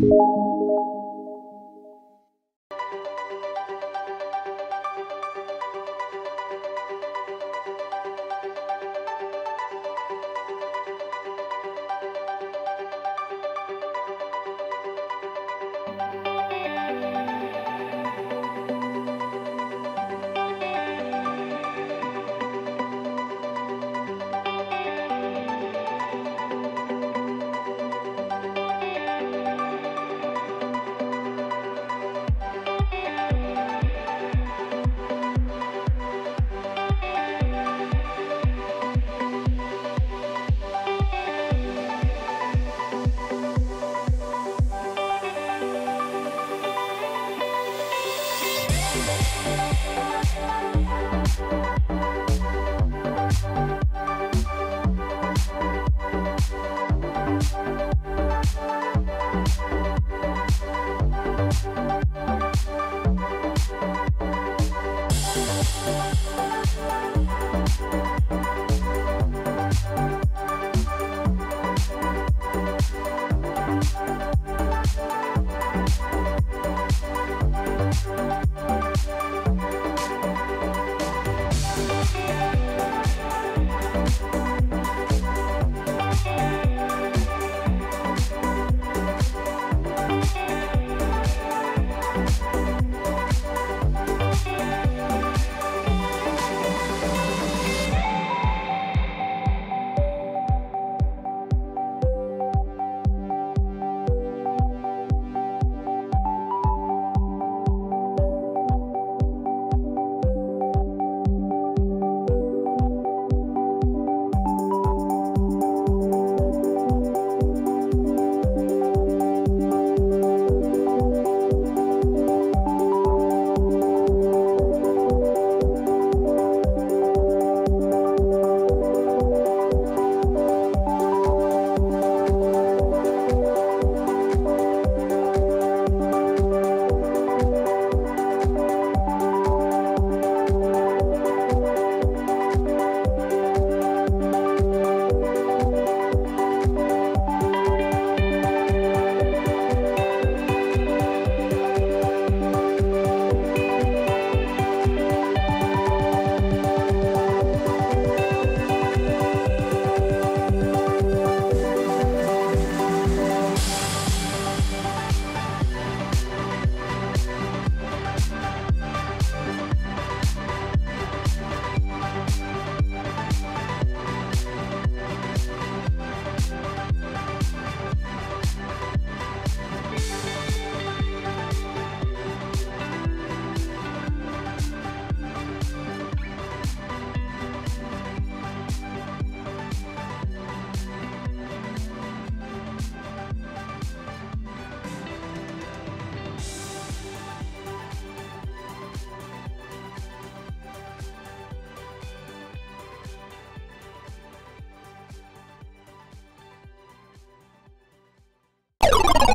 you